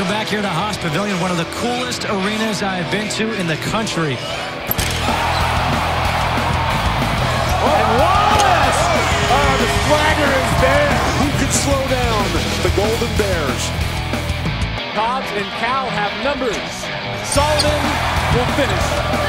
Welcome back here to Haas Pavilion, one of the coolest arenas I've been to in the country. And Wallace! Oh, the swagger is there. Who could slow down the Golden Bears? Cobbs and Cal have numbers. Solomon will finish